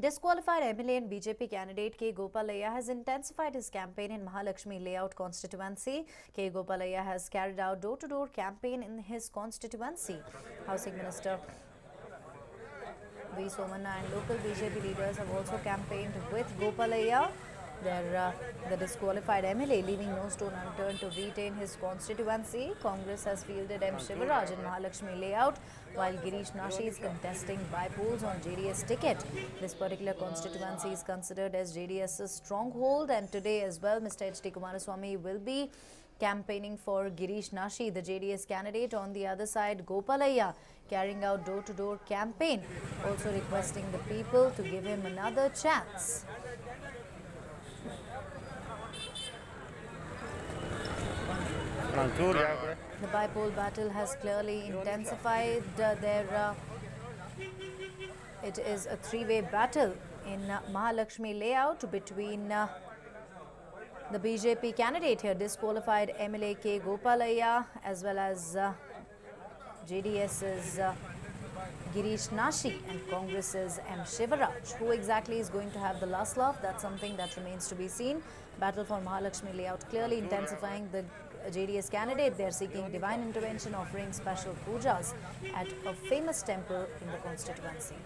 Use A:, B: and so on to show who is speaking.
A: Disqualified MLA and BJP candidate K. Gopalaiah has intensified his campaign in Mahalakshmi Layout constituency. K. Gopalaiah has carried out door-to-door campaign in his constituency. Housing Minister V. Somanna and local BJP leaders have also campaigned with Gopalaiah. They're, uh, the disqualified MLA leaving no stone unturned to retain his constituency. Congress has fielded M. Shivaraj in Mahalakshmi layout while Girish Nashi is contesting by polls on JDS ticket. This particular constituency is considered as JDS's stronghold and today as well Mr. H.D. Kumaraswamy will be campaigning for Girish Nashi, the JDS candidate. On the other side, Gopalaiah carrying out door-to-door campaign, also requesting the people to give him another chance. The bypoll battle has clearly intensified. Uh, there, uh, it is a three-way battle in uh, Mahalakshmi layout between uh, the BJP candidate here, disqualified MLA K. Gopalaiah, as well as uh, JDS's uh, Girish Nashi and Congress's M. Shivaraj. Who exactly is going to have the last laugh? That's something that remains to be seen. Battle for Mahalakshmi layout clearly intensifying the JDS candidate. They are seeking divine intervention, offering special pujas at a famous temple in the constituency.